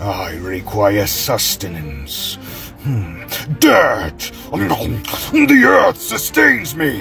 I require sustenance. Hmm. Dirt! The earth sustains me!